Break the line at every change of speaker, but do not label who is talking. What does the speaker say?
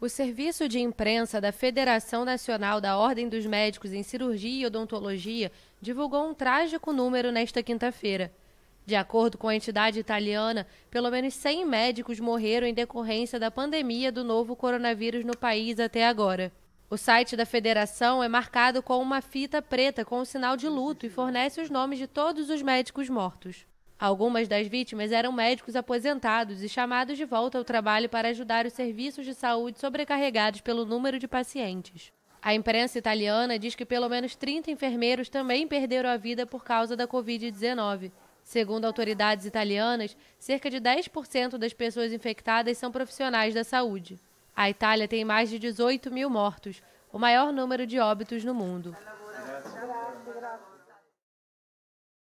O Serviço de Imprensa da Federação Nacional da Ordem dos Médicos em Cirurgia e Odontologia divulgou um trágico número nesta quinta-feira. De acordo com a entidade italiana, pelo menos 100 médicos morreram em decorrência da pandemia do novo coronavírus no país até agora. O site da federação é marcado com uma fita preta com o sinal de luto e fornece os nomes de todos os médicos mortos. Algumas das vítimas eram médicos aposentados e chamados de volta ao trabalho para ajudar os serviços de saúde sobrecarregados pelo número de pacientes. A imprensa italiana diz que pelo menos 30 enfermeiros também perderam a vida por causa da Covid-19. Segundo autoridades italianas, cerca de 10% das pessoas infectadas são profissionais da saúde. A Itália tem mais de 18 mil mortos, o maior número de óbitos no mundo.